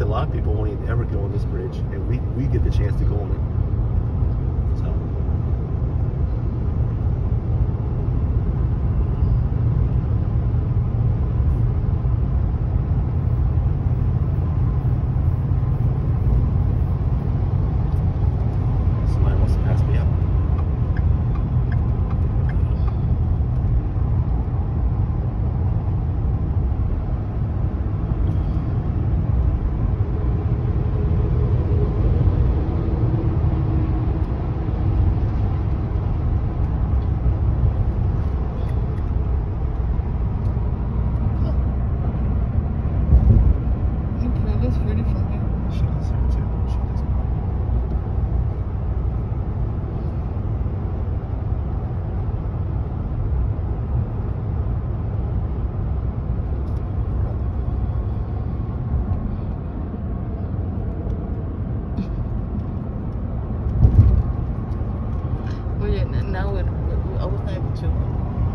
said, a lot of people won't even ever go on this bridge, and we we get the chance to go on it. Now it, I was not able to.